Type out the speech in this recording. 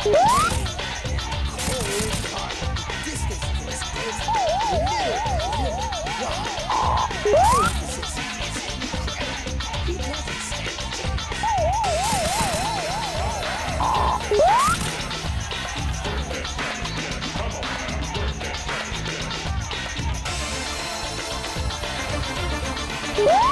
Whoa. Woo!